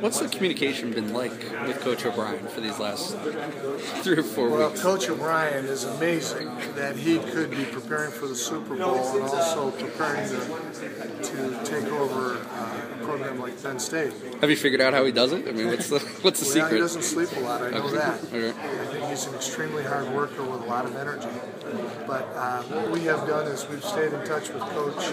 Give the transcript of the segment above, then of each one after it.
What's the communication been like with Coach O'Brien for these last three or four Well, weeks? Well, Coach O'Brien is amazing that he could be preparing for the Super Bowl and also preparing to, to take over uh, program like Penn State. Have you figured out how he does it? I mean, what's the what's the Well, yeah, he doesn't sleep a lot, I know Okay. that. Okay. I think he's an extremely hard worker with a lot of energy. But uh, what we have done is we've stayed in touch with Coach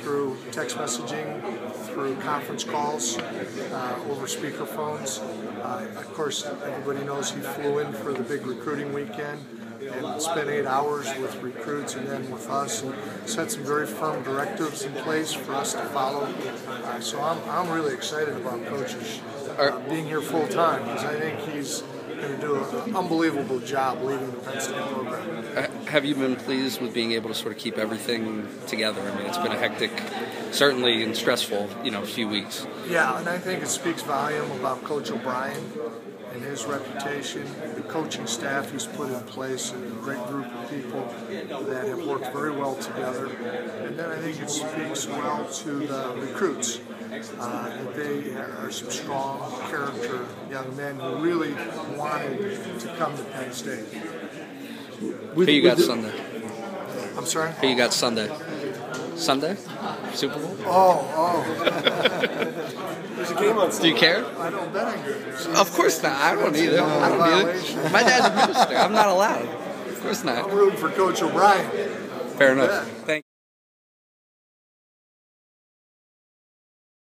through text messaging, through conference calls, uh, over speakerphones. Uh, of course, everybody knows he flew in for the big recruiting weekend and spent eight hours with recruits and then with us and set some very firm directives in place for us to follow. Uh, so I'm, I'm really excited about coaches uh, being here full time because I think he's going to do an unbelievable job leading the Penn State program. Have you been pleased with being able to sort of keep everything together? I mean, it's been a hectic, certainly and stressful, you know, few weeks. Yeah, and I think it speaks volume about Coach O'Brien and his reputation, the coaching staff he's put in place, and a great group of people that have worked very well together. And then I think it speaks well to the recruits. Uh, that they are some strong character young men who really wanted to come to Penn State. Who you got Sunday? I'm sorry? Who you got Sunday? Sunday? Super Bowl? Oh, oh. There's a game on Do you care? I don't bet on good. Of course not. I don't either. I don't Violation. either. My dad's a minister. I'm not allowed. Of course not. I'm rooting for Coach O'Brien. Fair enough. Thank